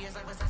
years I was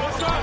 What's up?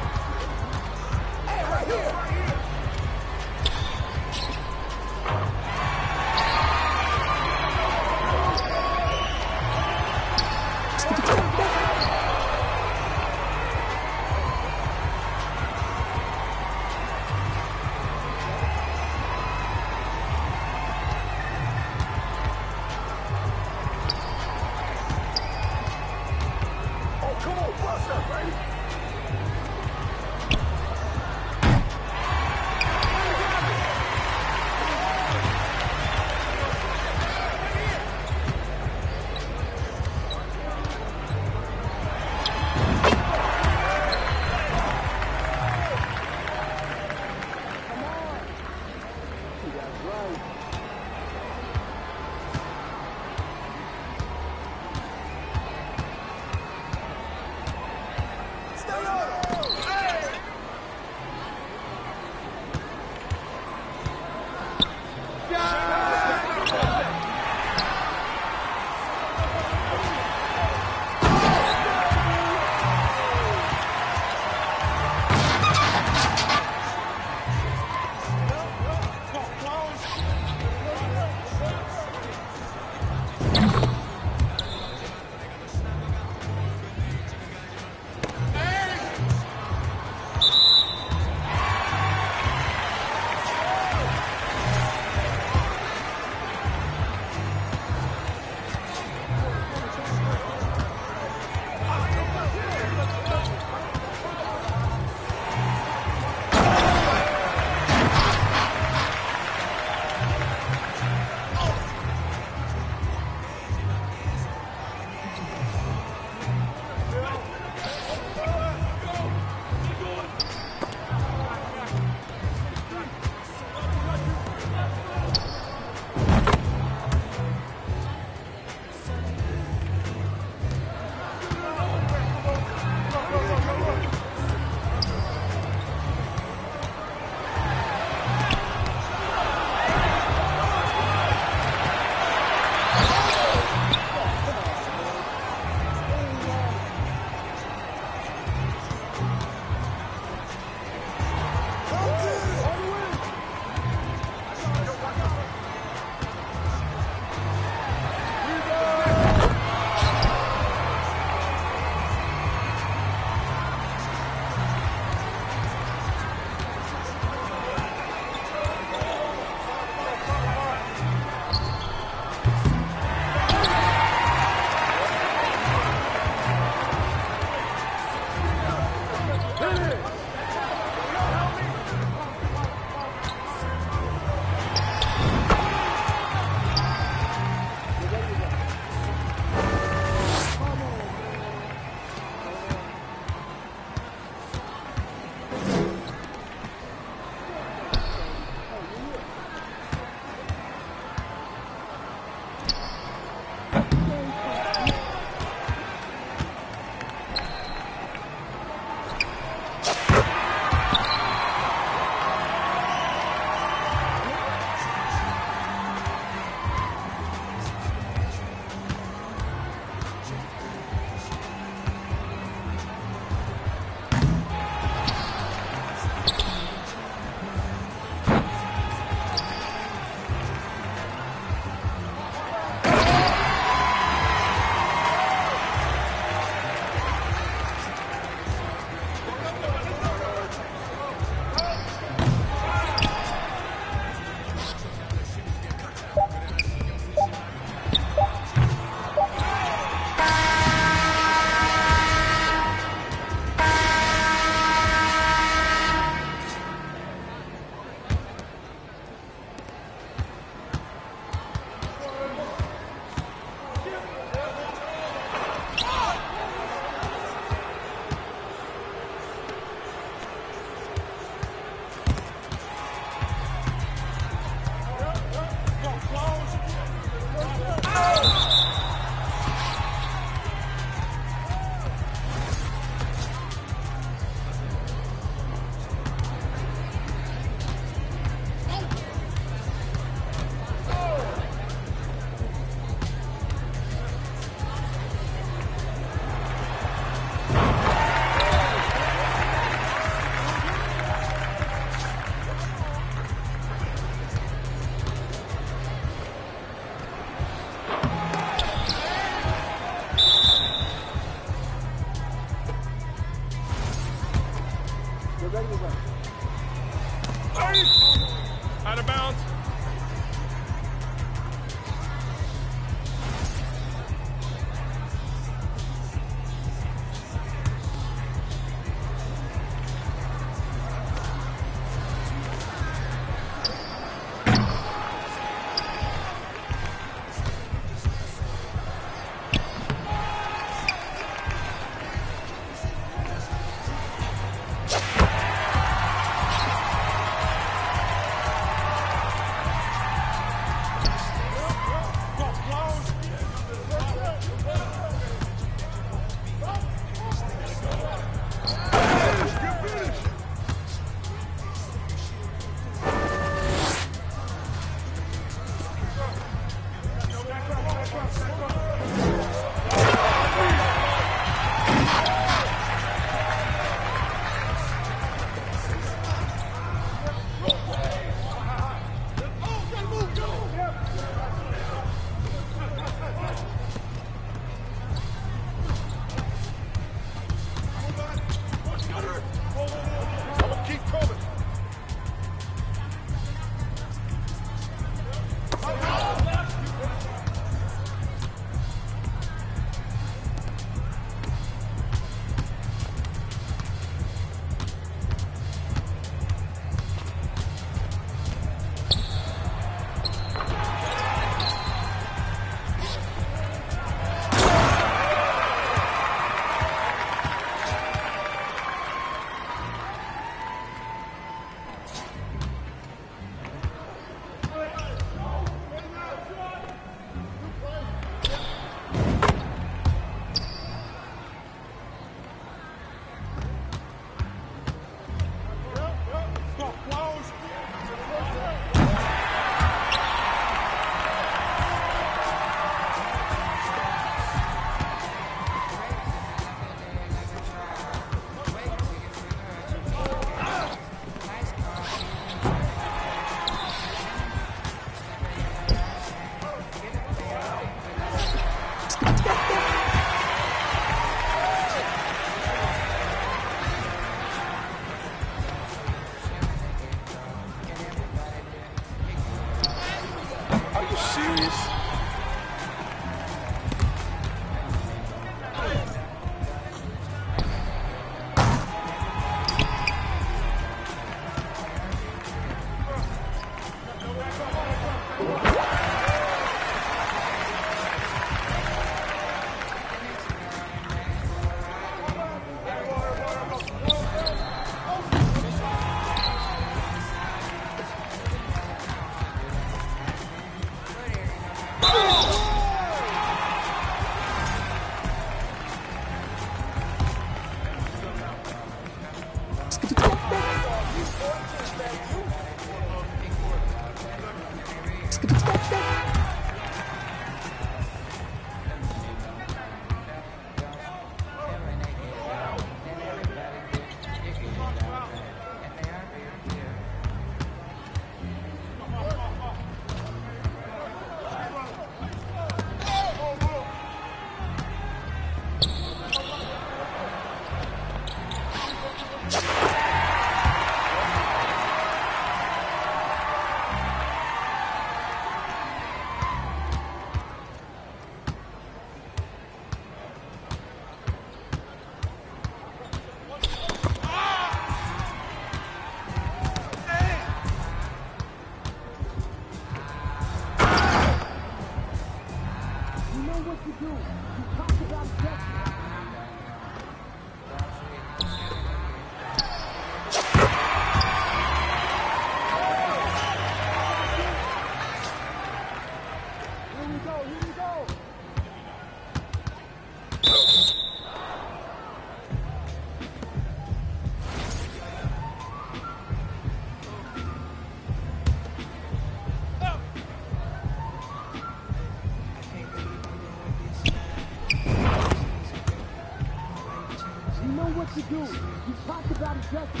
To do. You talked about adjustment. So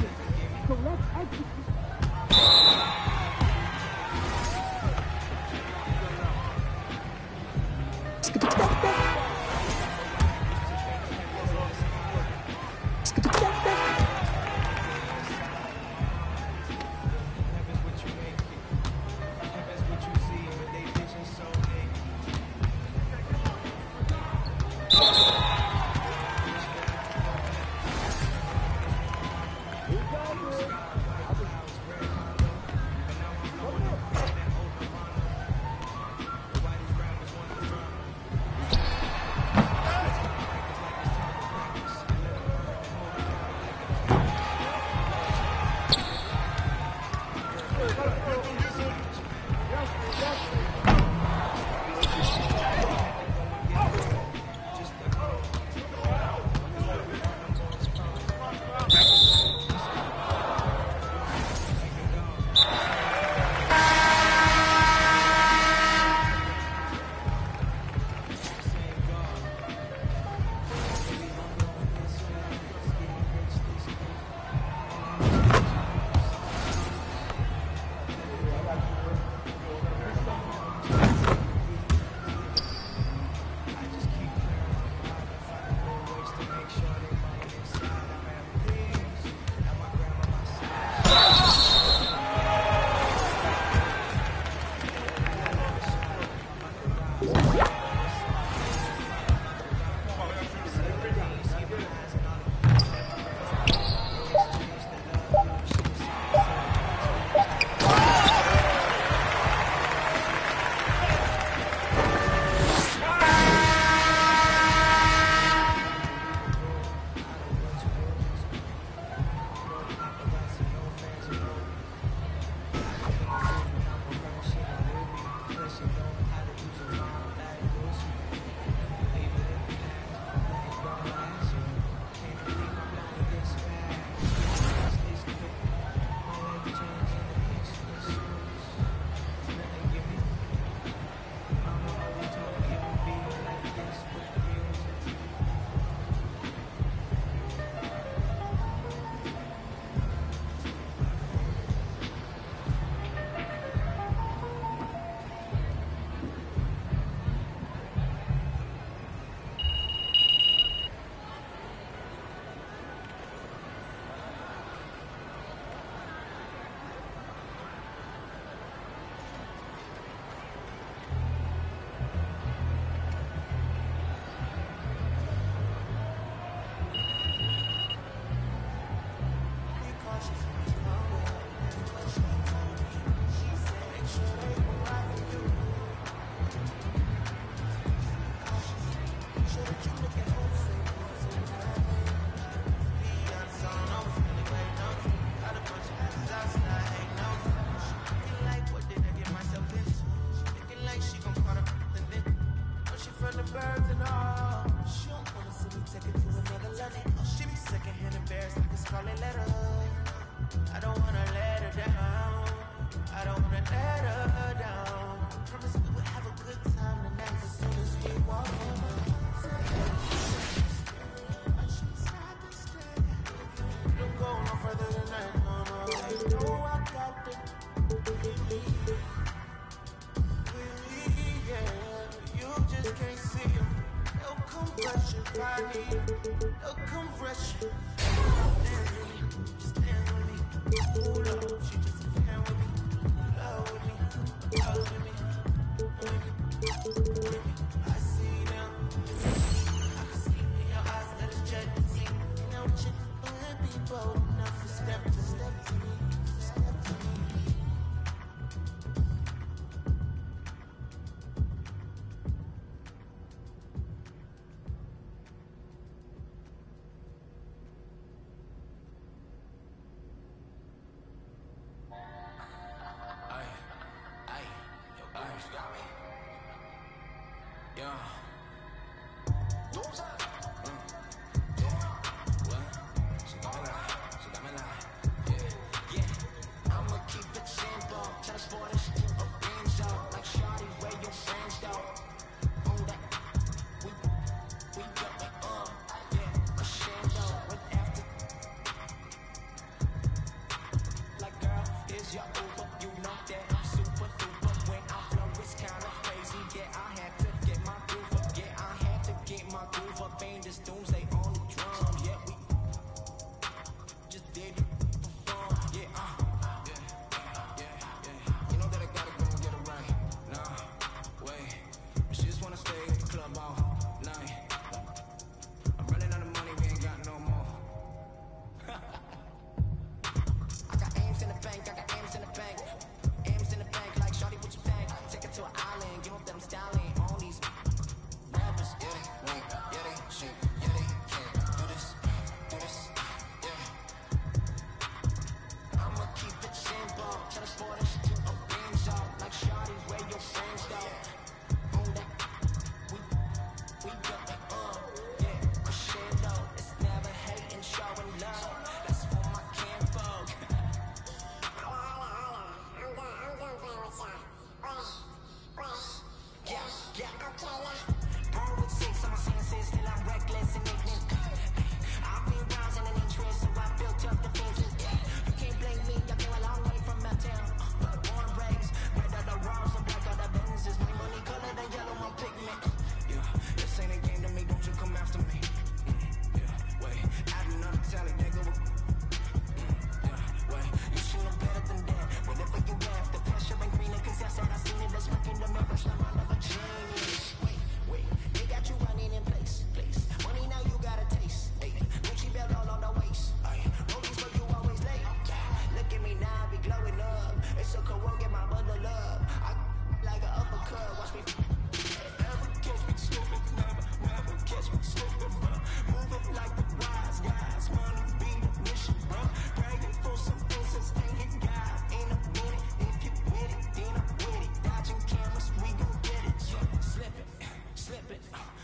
Don't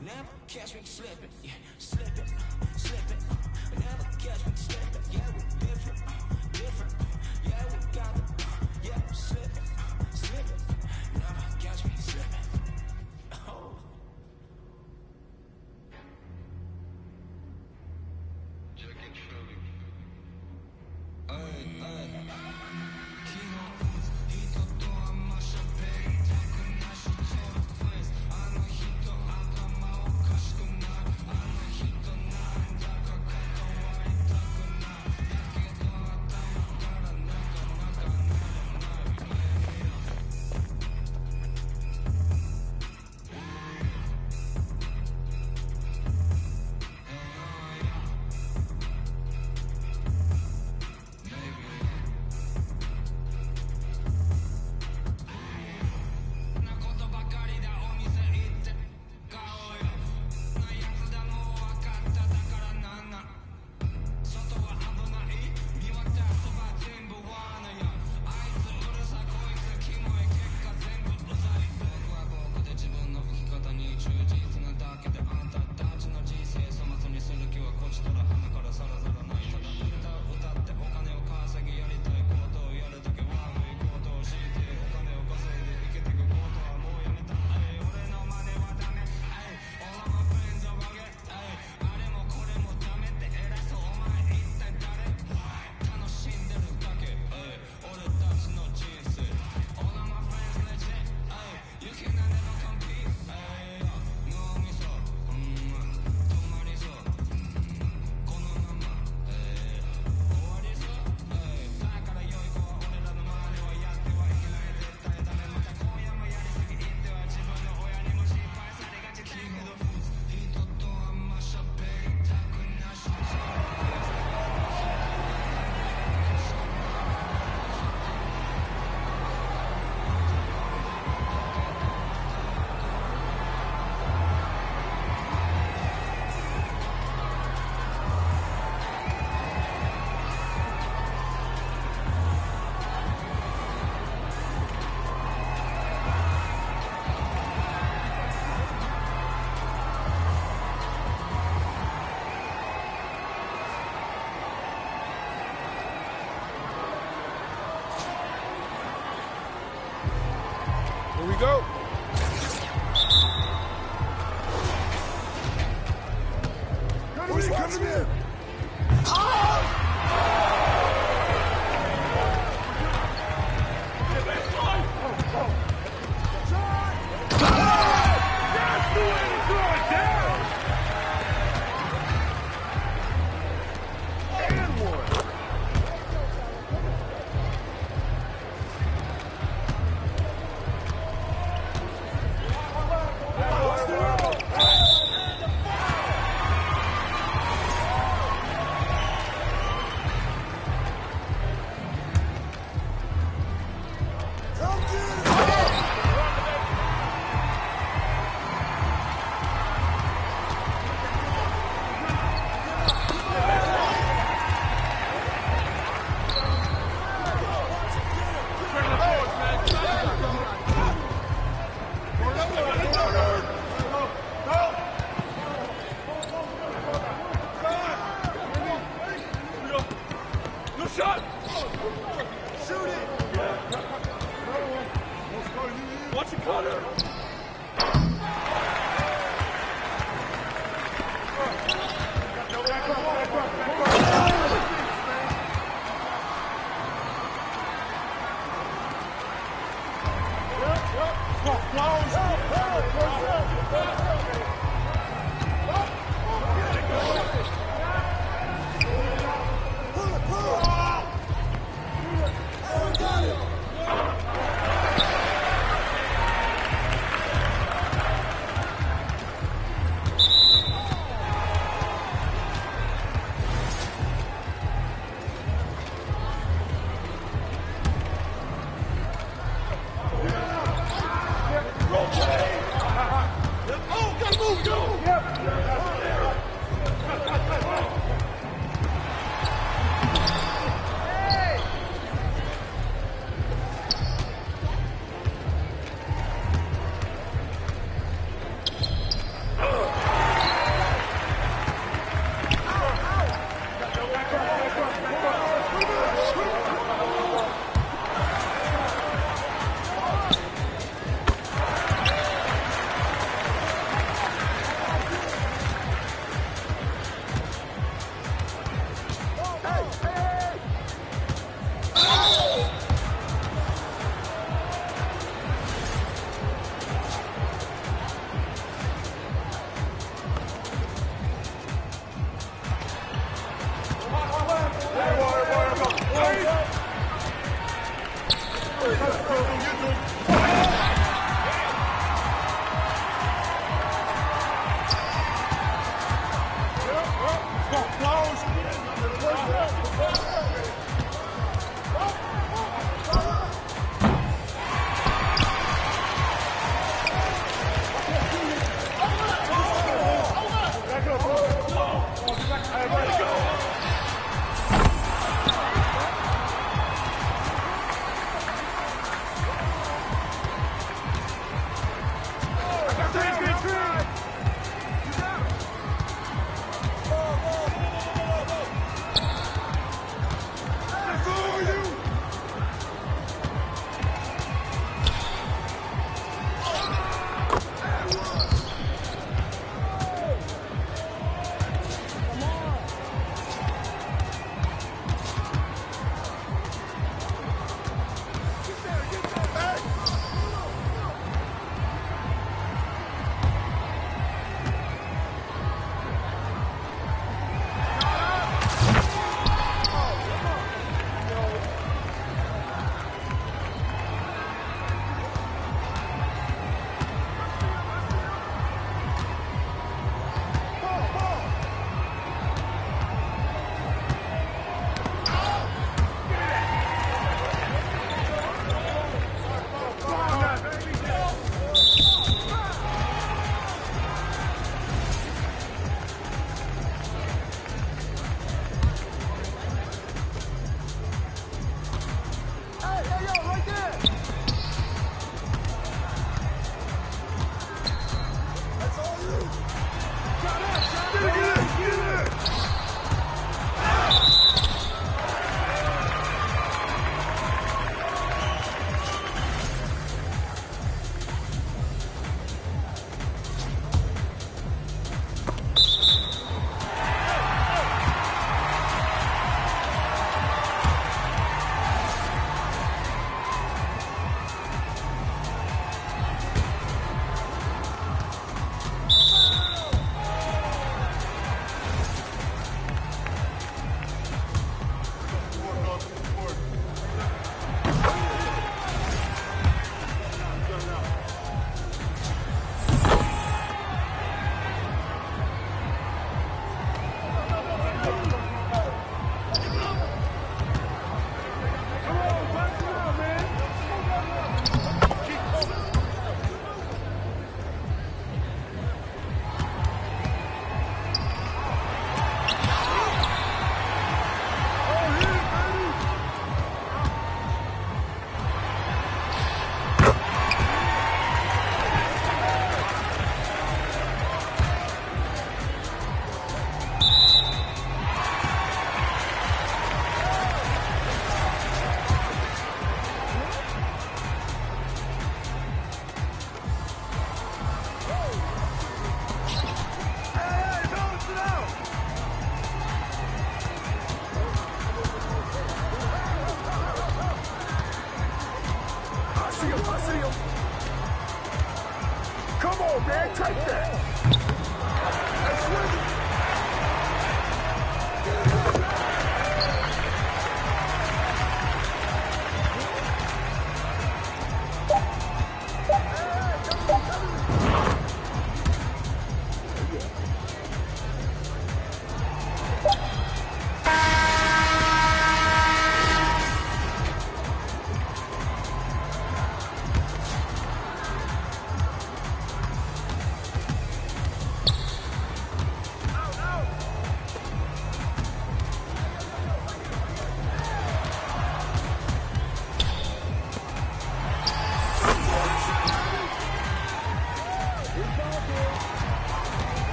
Never catch me slipping.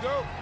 Go.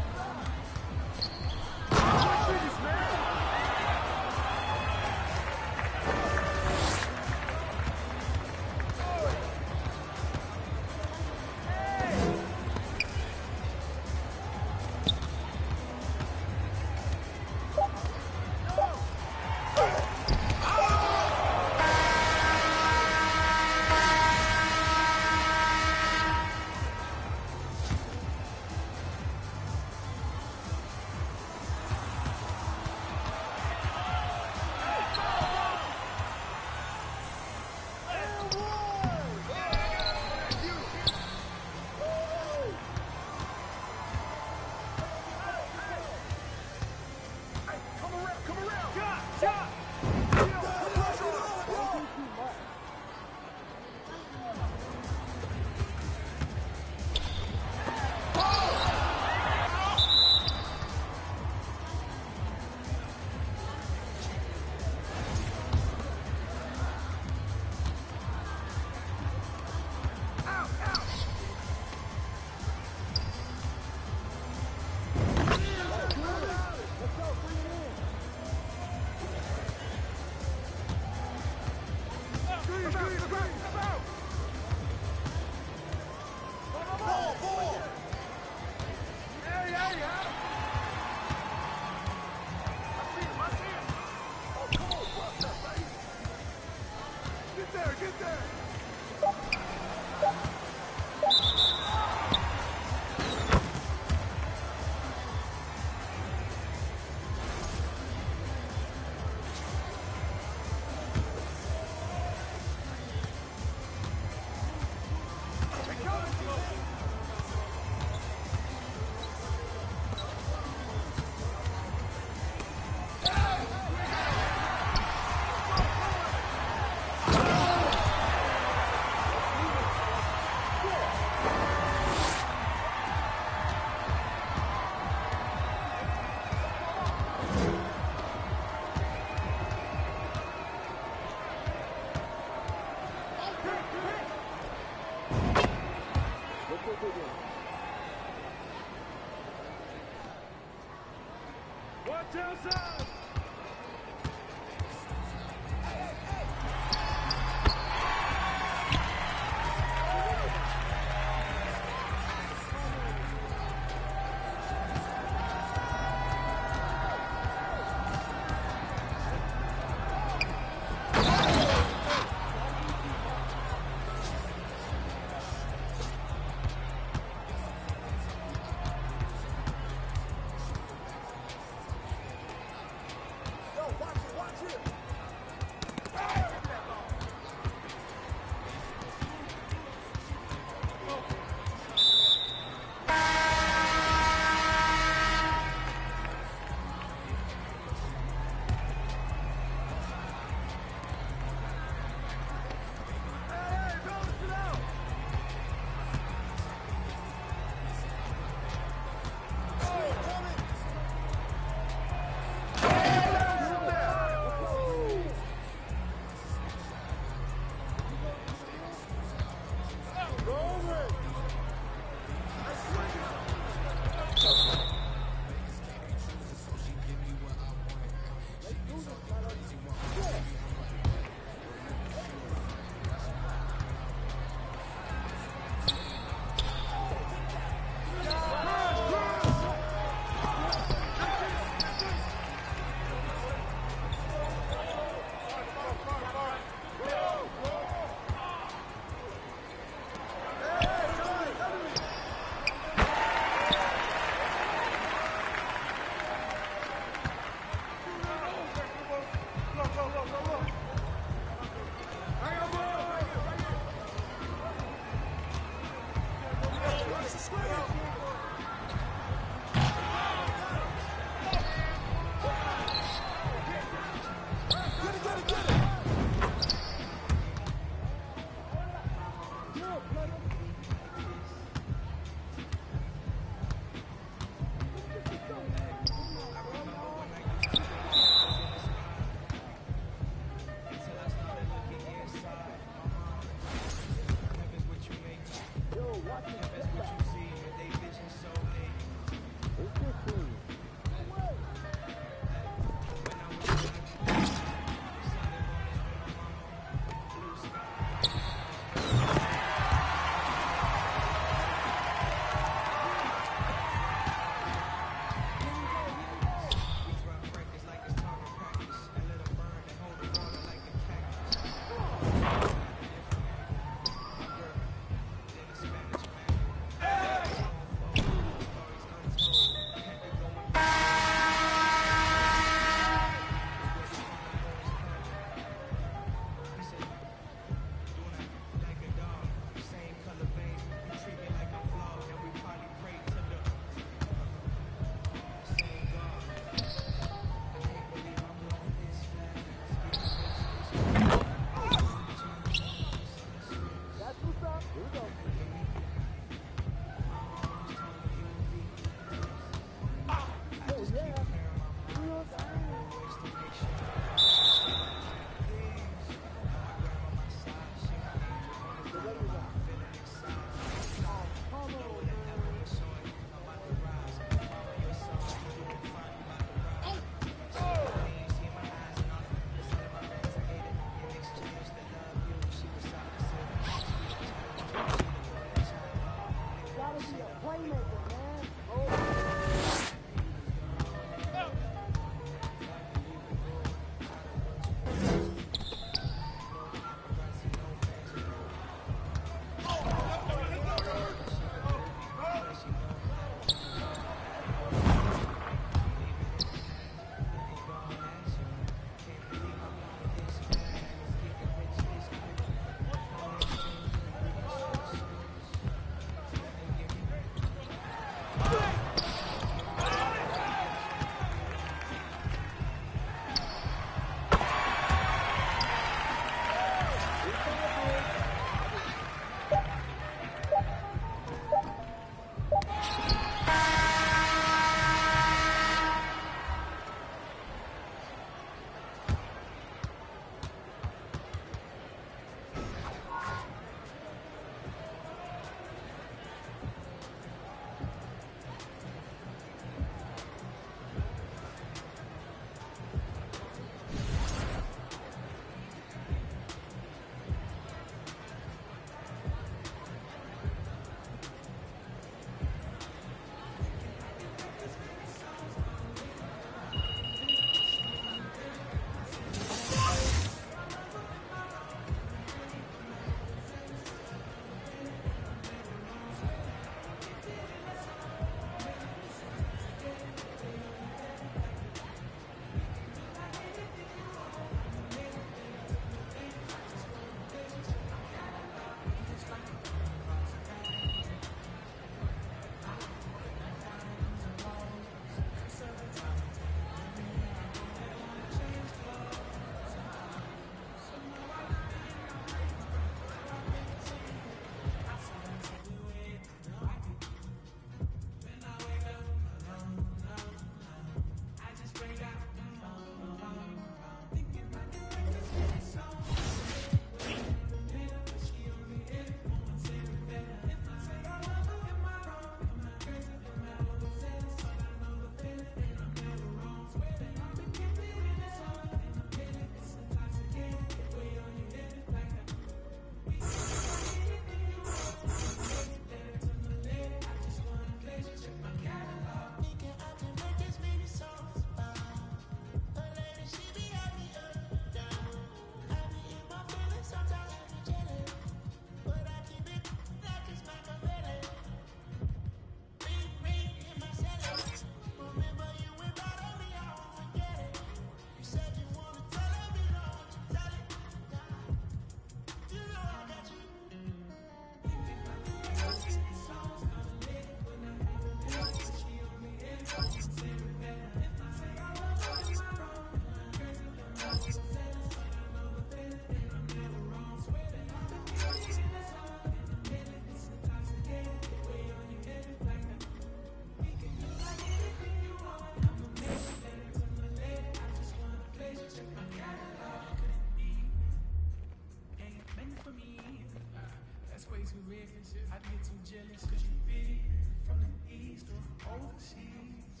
Reckless. I get too jealous cause you big from the east or overseas.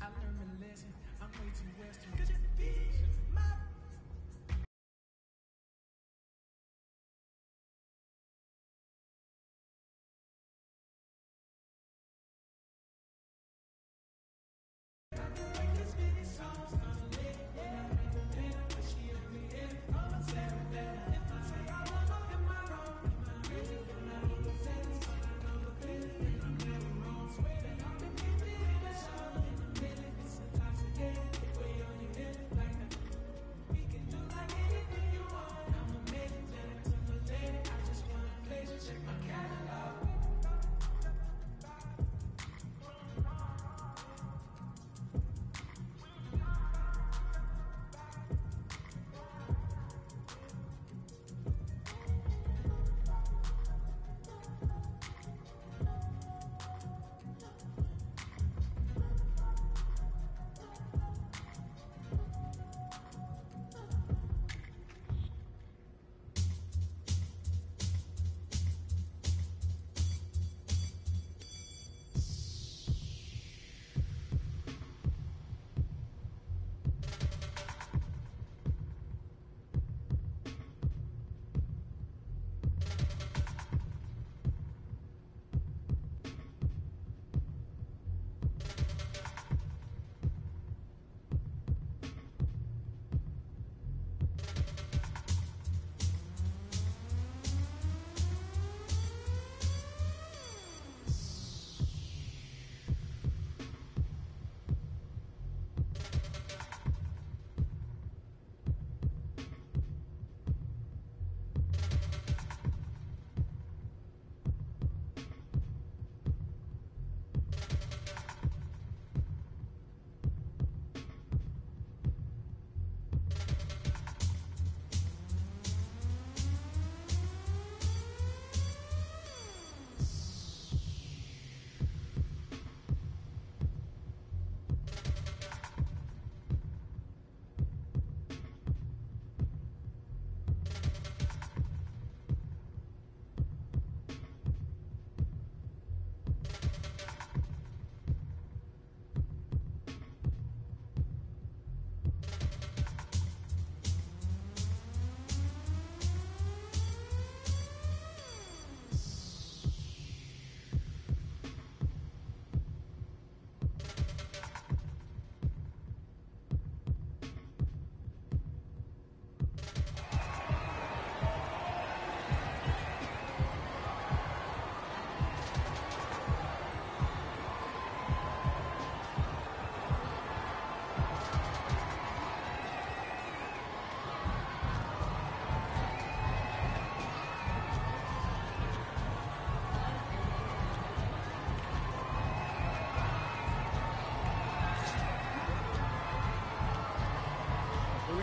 I learned my lesson. I'm way too western.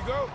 Go.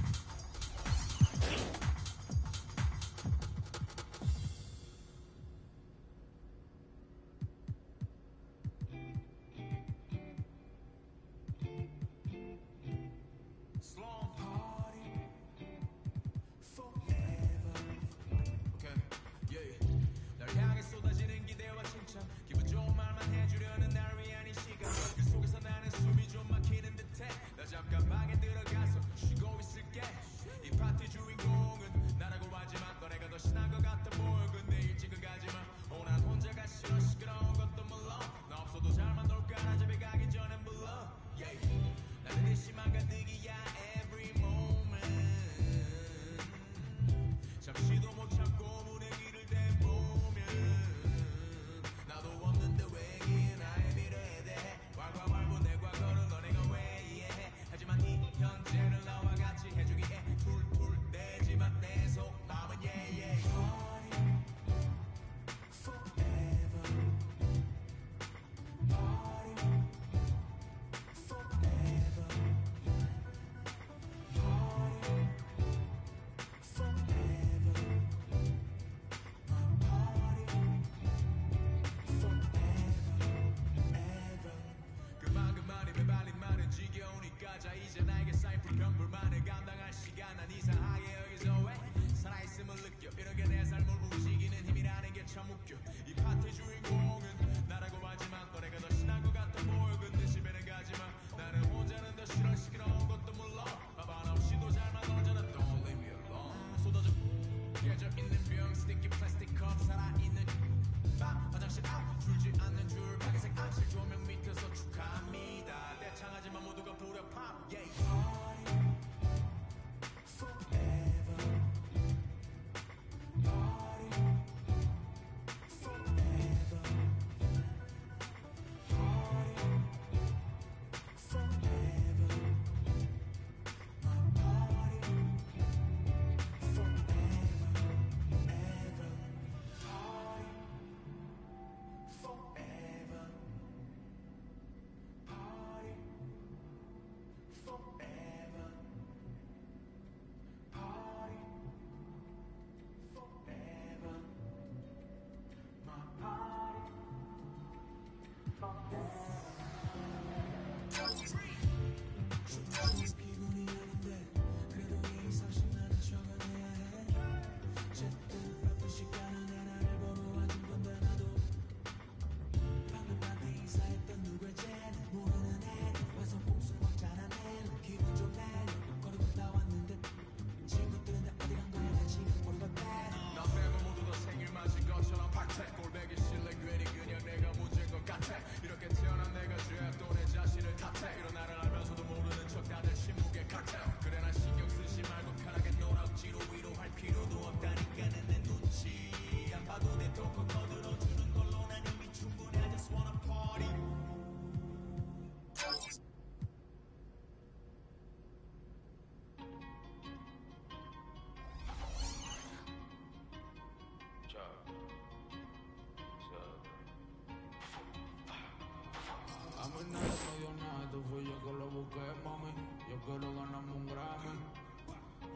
mí nadie me dio nada, esto fui yo que lo busqué, mami. Yo quiero ganarme un Grammy.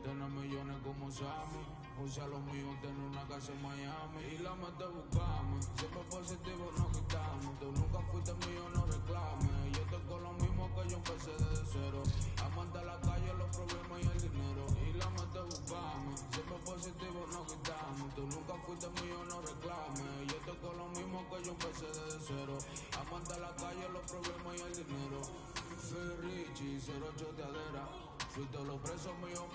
Tener millones como Sammy. Puse a los míos, tener una casa en Miami. Y la mente buscame. Siempre positivo no quitamos. Tú nunca fuiste mío, no reclames. Yo con lo mismo que yo empecé desde cero. Amante la calle, los problemas y el dinero. Y la mente buscame. Siempre positivo no quitamos. Tú nunca fuiste mío, no reclames. Yo lo que yo empecé desde cero. Amante a la calle, los problemas y el dinero. Soy Richie, cero choteadera. Fui todos los presos míos.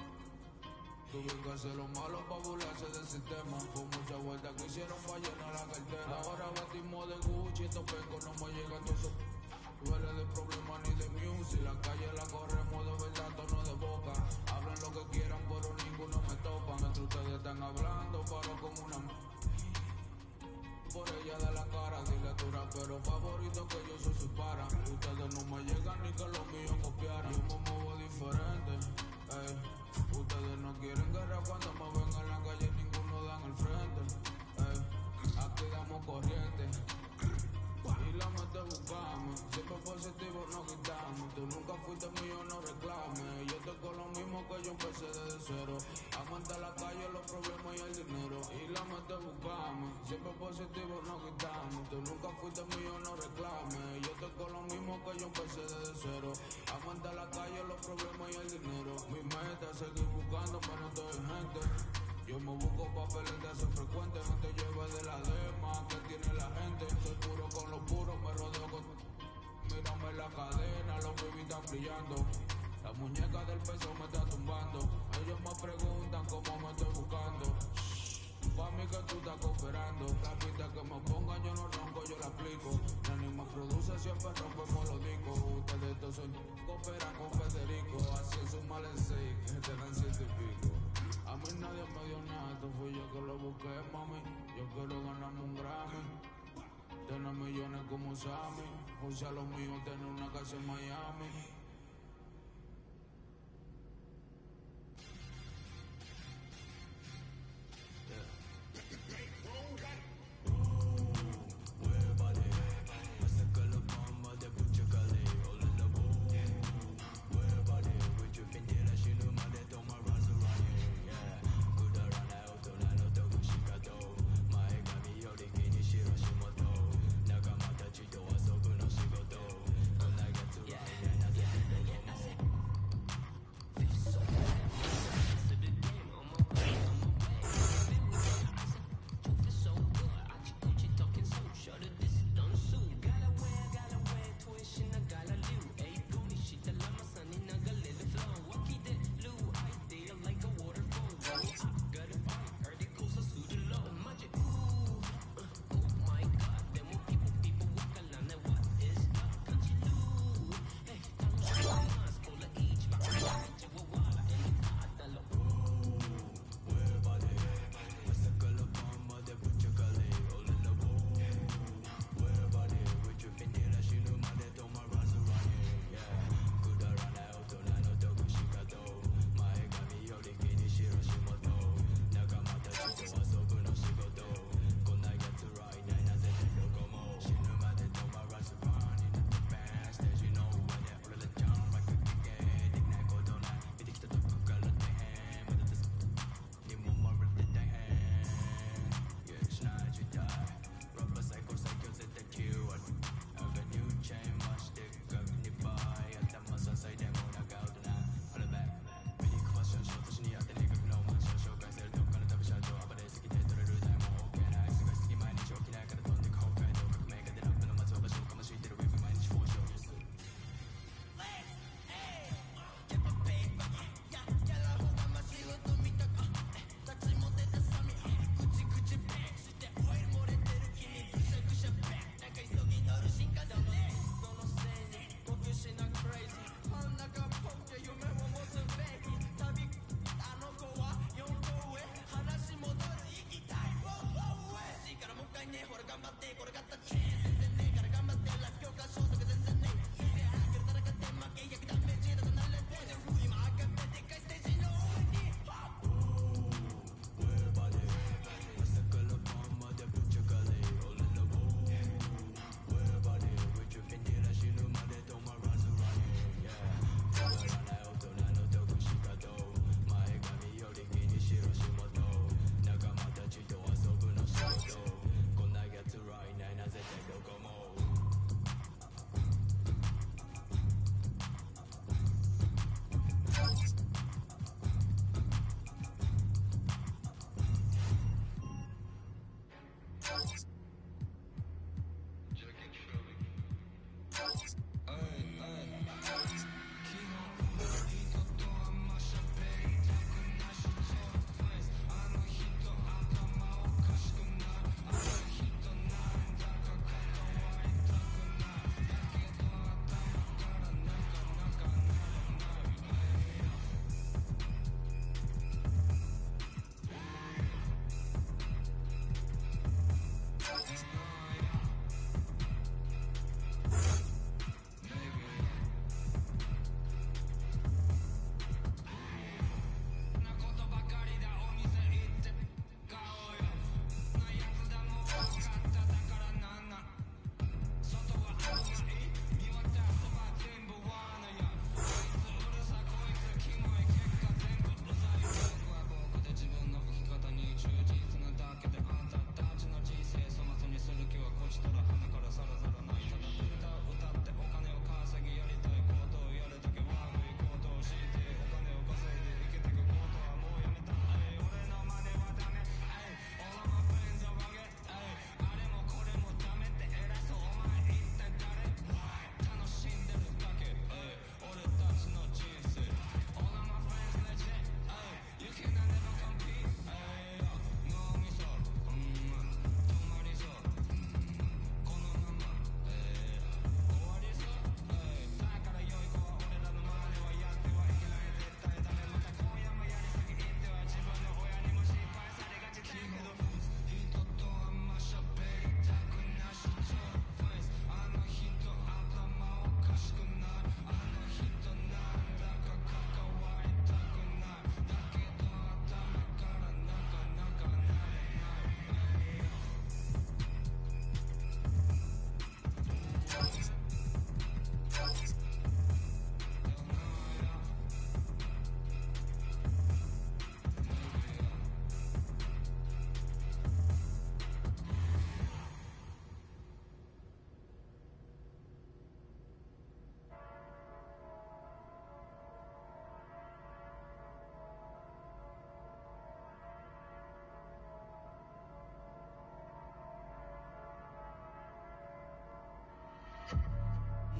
Tuve que hacer lo malo para burlarse del sistema. Con mucha vuelta que hicieron para llenar la cartera. Ahora vestimos de Gucci, estos pecos no me llegan todos esos Duele de problemas ni de music. La calle la corremos de verdad, tono de boca. Hablen lo que quieran, pero ninguno me topa. Mientras ustedes están hablando, paro como una. Por ella de la cara, dile tu pero favorito que yo soy su para. Ustedes no me llegan ni que los míos copiaran. Yo me muevo diferente. ey. Ustedes no quieren guerra cuando me ven en la calle, ninguno dan el frente. ey. Aquí damos corriente. La mente buscamos, siempre positivo no quitamos. Tú nunca fuiste mío, no reclames. Yo estoy con lo mismo que yo empecé desde cero. Amante a la calle, los problemas y el dinero. La mente buscamos, siempre positivo no quitamos. Tú nunca fuiste mío, no reclames. Yo estoy con lo mismo que yo empecé desde cero. Amante a la calle, los problemas y el dinero. Mi meta seguir buscando, pero no estoy gente. Yo me busco papeles de hacer frecuente, no te lleves de la dema que tiene la gente. Soy puro con los puros, me rodeo con. Mírame la cadena, los baby están brillando. La muñeca del peso me está tumbando. Ellos me preguntan cómo me estoy buscando. Pa' mí que tú estás cooperando. La pista que me pongan yo no ronco, yo la aplico. Nani me produce, siempre rompemos los discos. Ustedes todos son cooperan con Federico. Así es un mal que te dan y pico. A mí nadie me dio nada, esto fui yo que lo busqué, mami. Yo quiero ganarme un Grammy. Tener millones como Sammy. Puse a los míos, tener una casa en Miami. pendejo,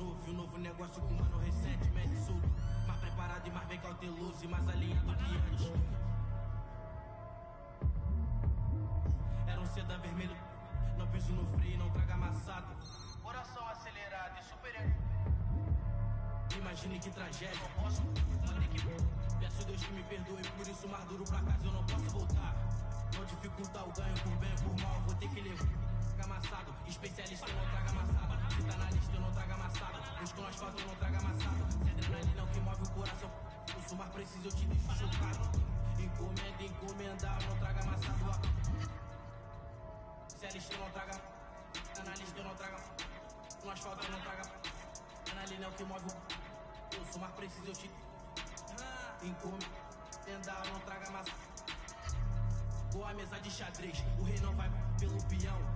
um novo negócio com mano recentemente solto. Mais preparado e mais bem cauteloso e mais alinhado que antes. Era um sedã vermelho, não piso no freio, não traga amassado. Coração acelerado e super. Imagine que tragédia. Não posso. Peço Deus que me perdoe, por isso mais duro pra casa eu não posso voltar. Não dificultar o ganho por bem ou por mal, vou ter que levar. Amassado, especialista não traga amassado. Se tá na lista eu não traga amassado. Busco no asfalto eu não traga amassado. Se adrenalina é o que move o coração. O sumar preciso eu te deixo chocado. Encomenda, eu não traga amassado. Se a lista eu não traga. Tá na lista eu não traga. No asfalto eu não traga. Adrenalina é o que move o. Eu sumar preciso eu te. Encomendar, eu não traga massa. Boa mesa de xadrez, o rei não vai pelo peão.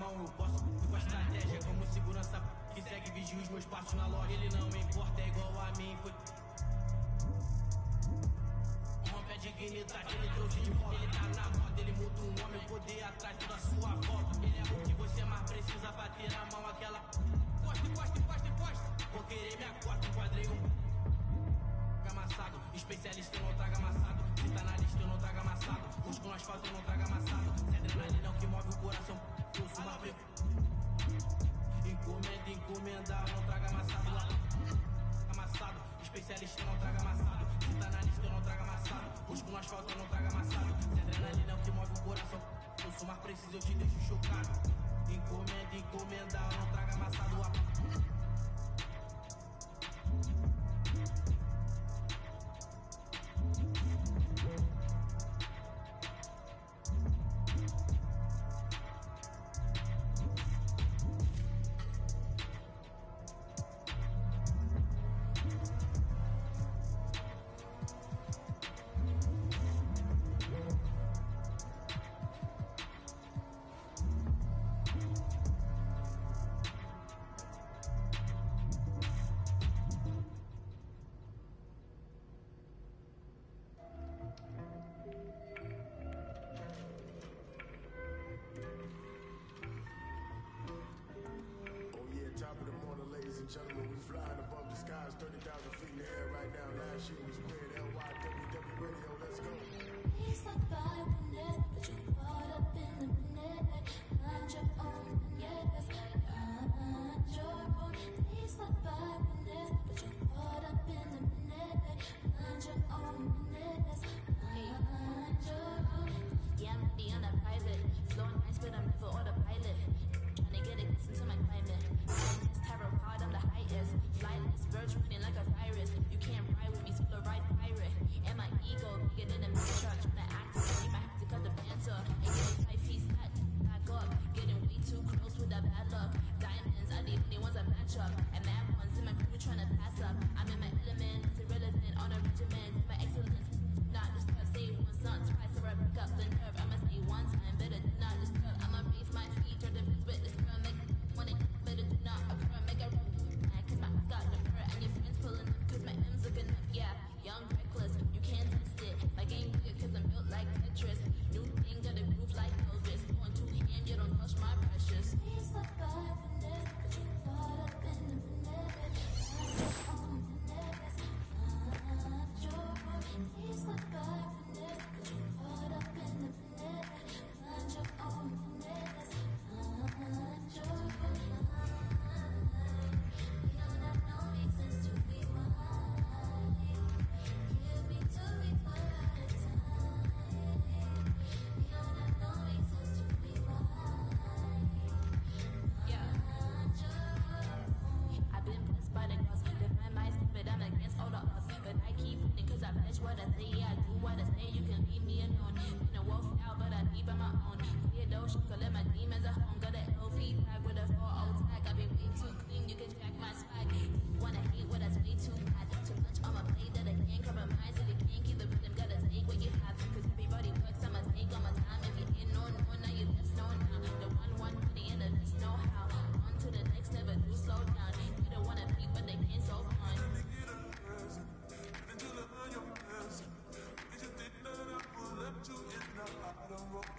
Mão, eu posso com a estratégia como segurança que segue vigia os meus passos na loja. Ele não importa, é igual a mim. Foi rompe a dignidade, ele trouxe de volta. Ele tá na moda, ele muda um homem, poder atrás toda a sua volta. Ele é o que você mais precisa bater na mão, aquela. Costa, costa, costa, costa. Vou querer minha cota, enquadrei um. Amassado, especialista eu não traga amassado. Se tá na lista eu não traga amassado. No asfalto eu não traga amassado. Se adrenalina é o que move o coração, Encomenda, encomenda, não traga amassado lá. Amassado, especialista não traga amassado. Se tá na lista eu não traga amassado. Busco no asfalto não traga amassado. Se adrenalina é o que move o coração, eu sou mais preciso, eu te deixo chocado. Encomenda, encomenda, não traga amassado lá. road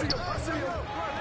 Passeio, passeio!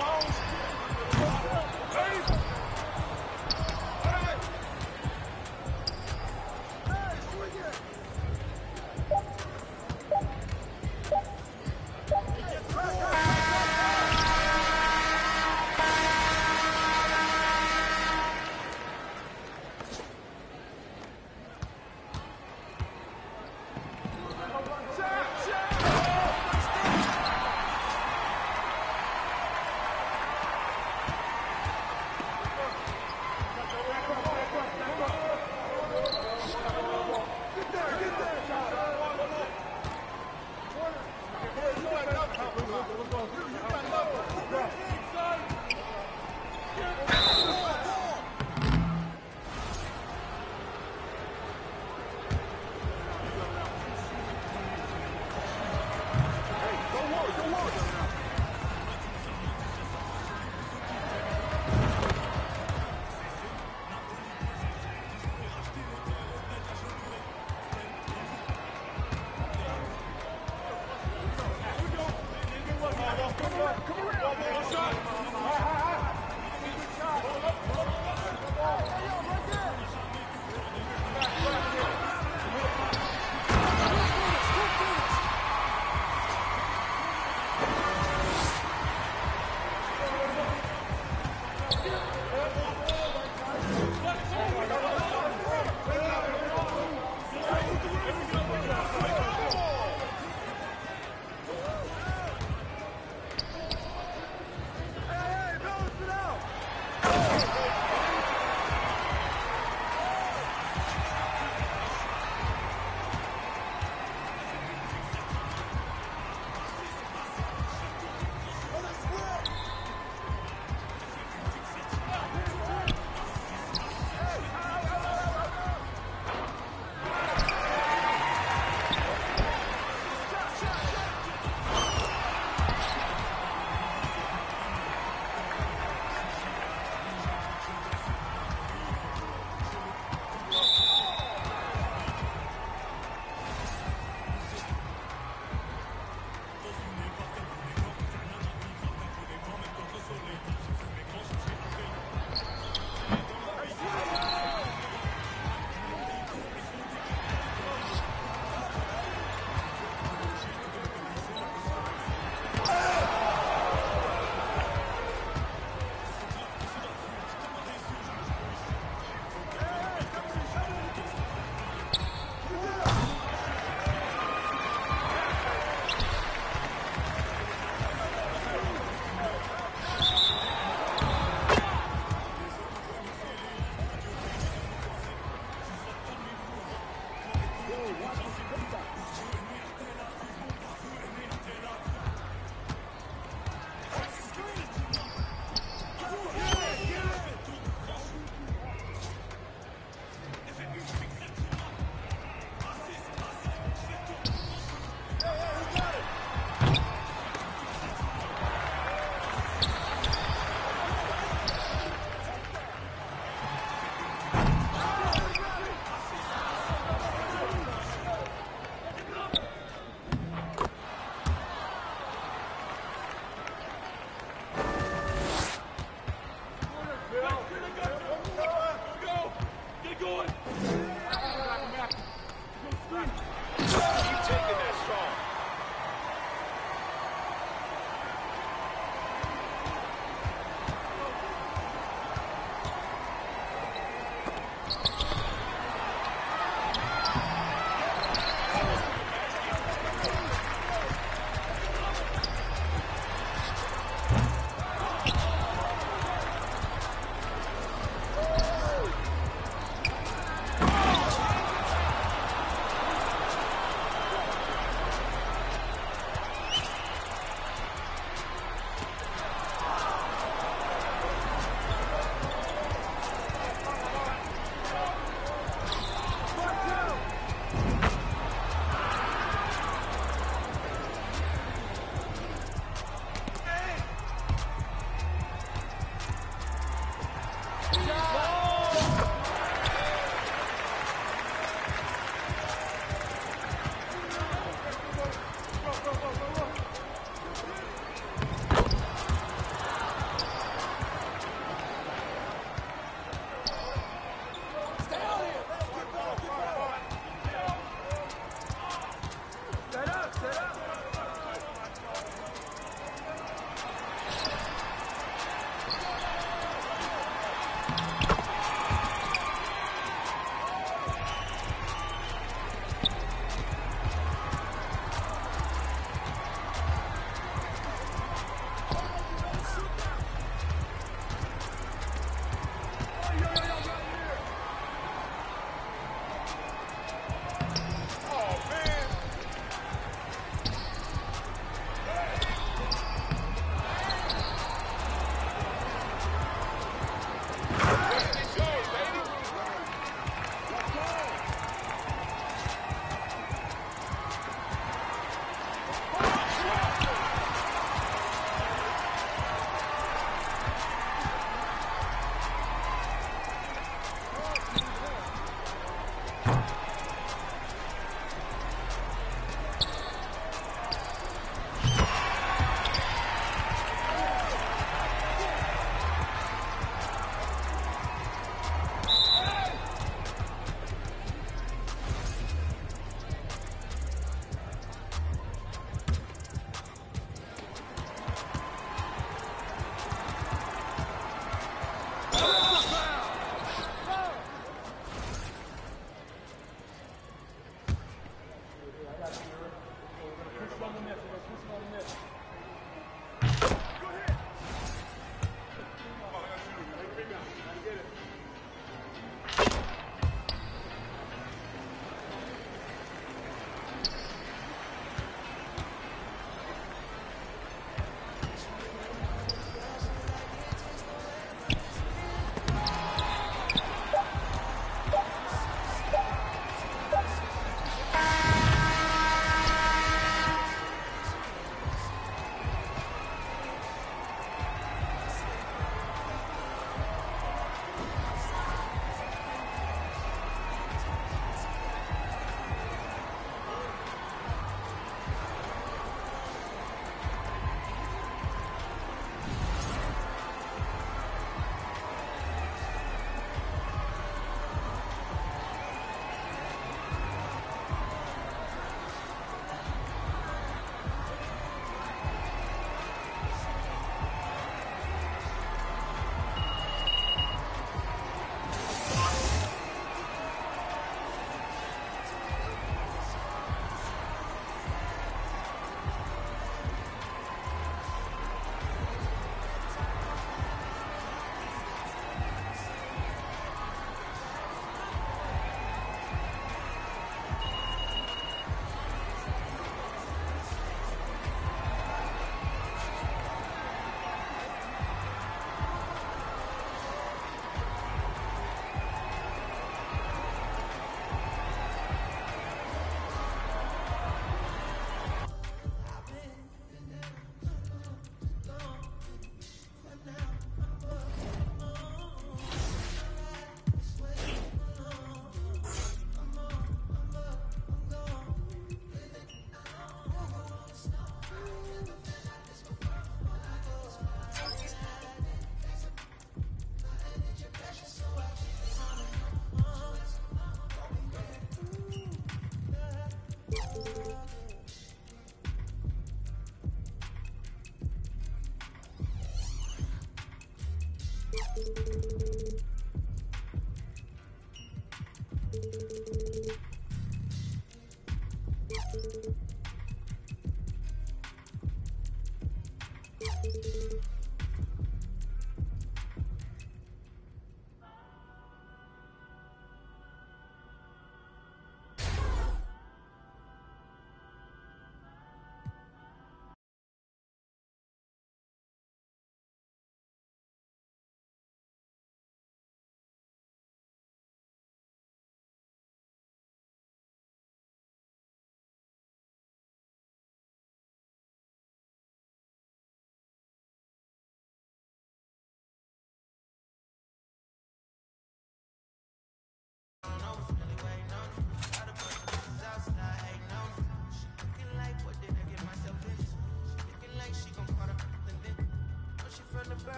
Go!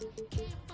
Thank you.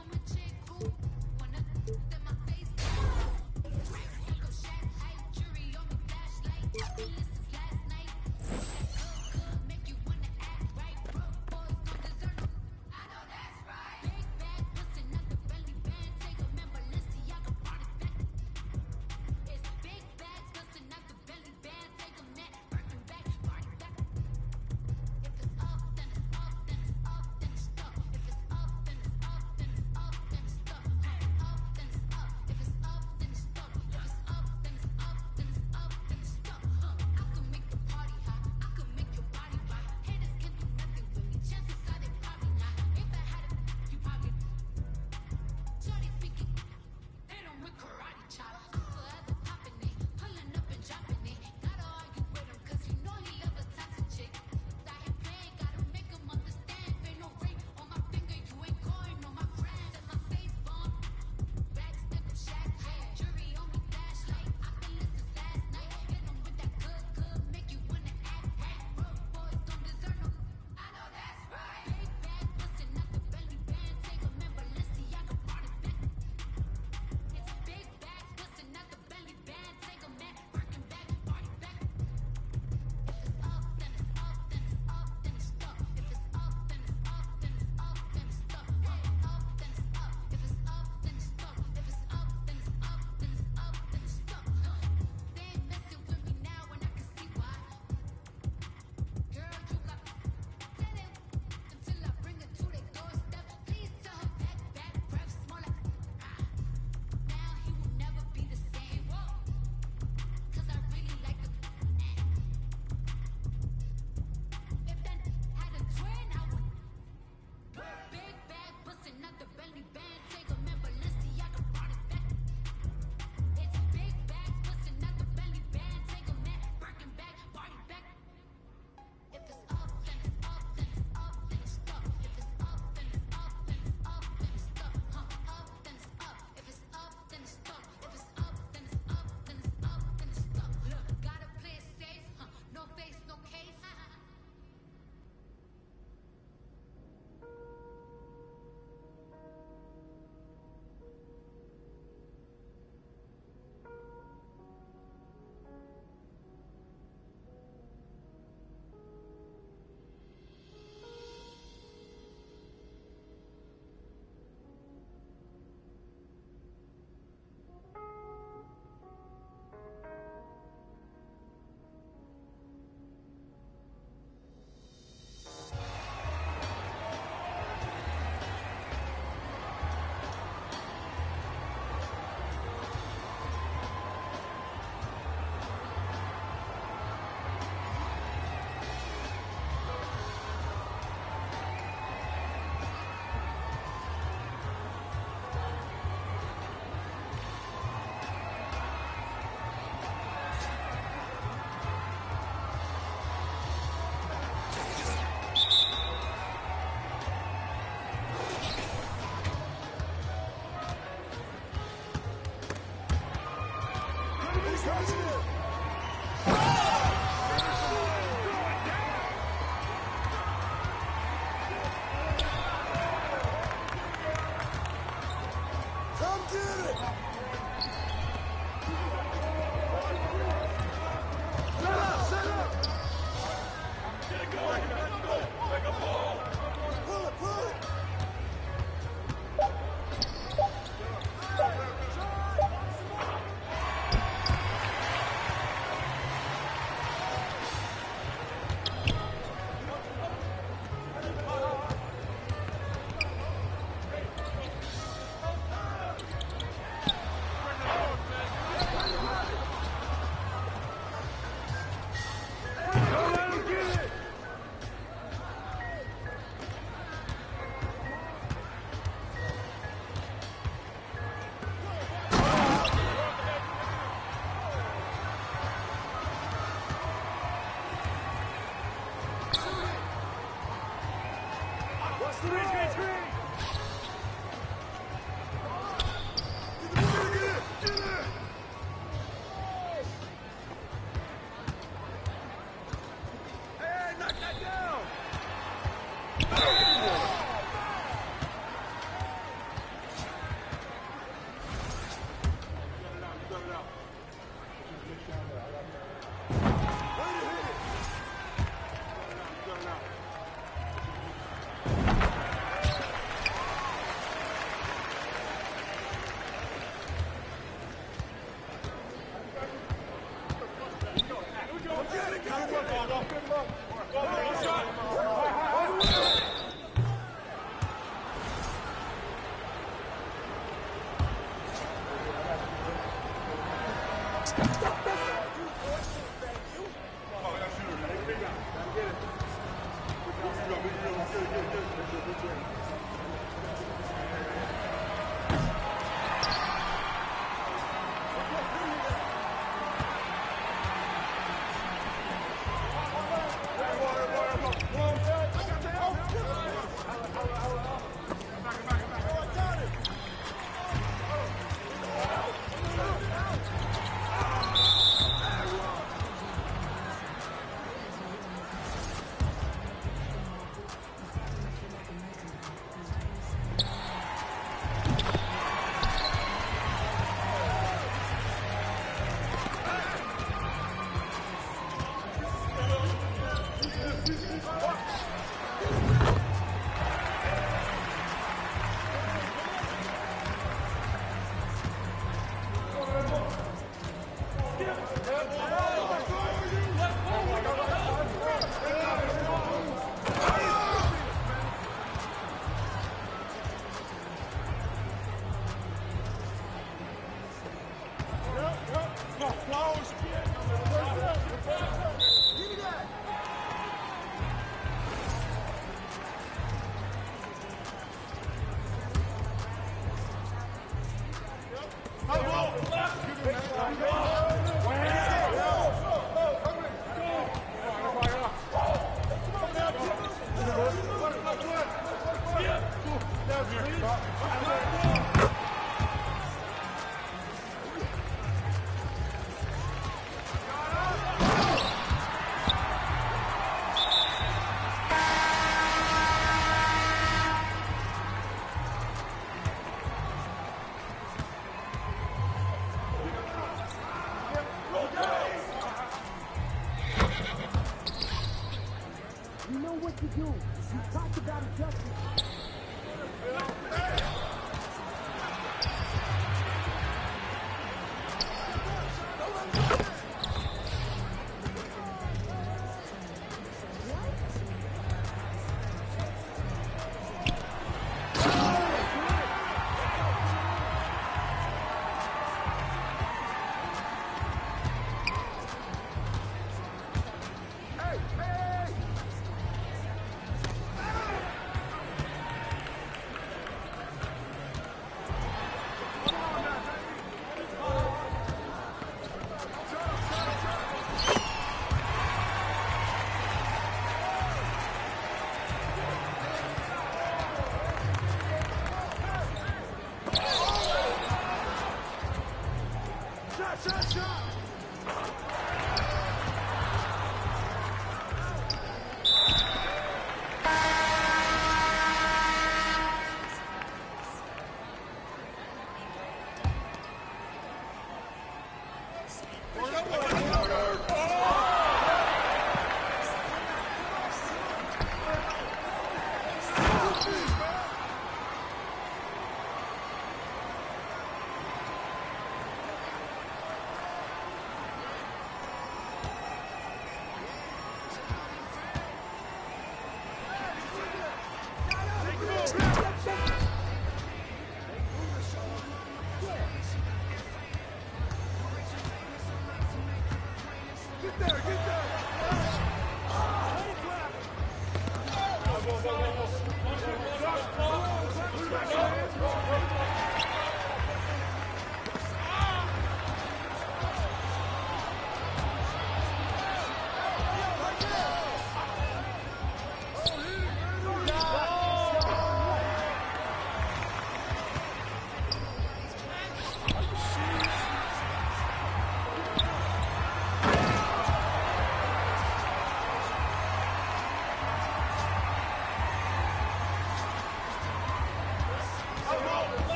右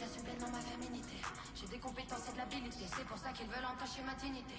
J'assume pleinement ma féminité. J'ai des compétences et de l'habilité. C'est pour ça qu'ils veulent entacher ma dignité.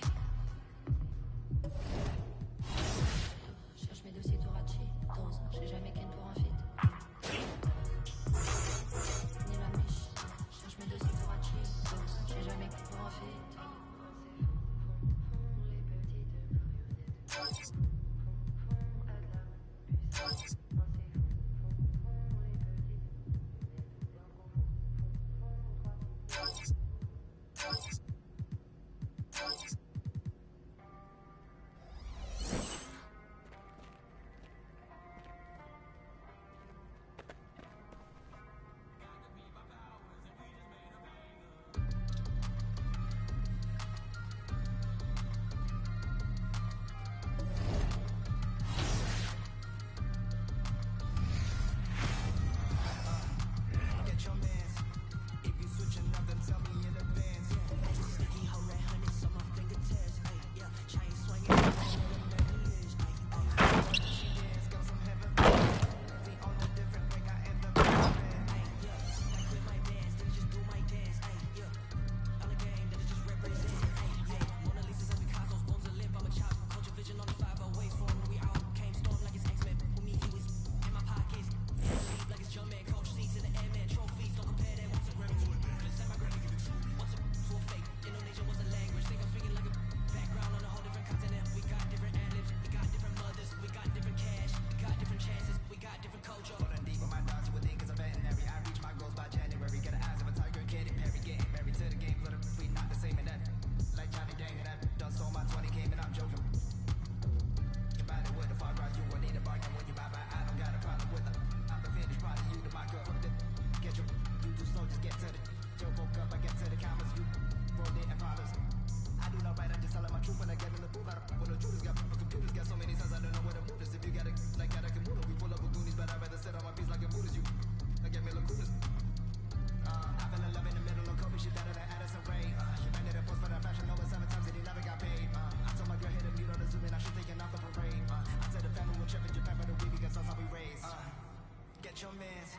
your man.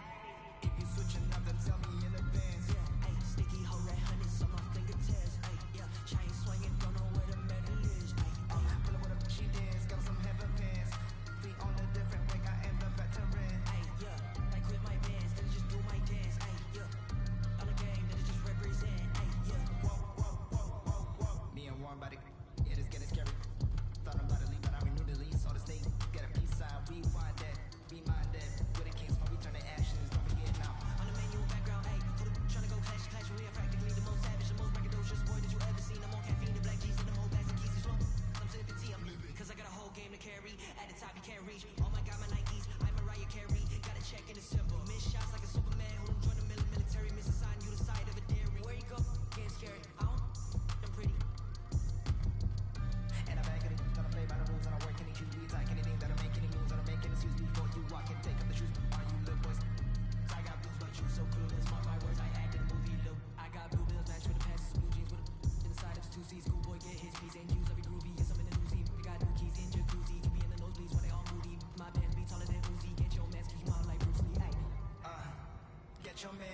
mucho menos.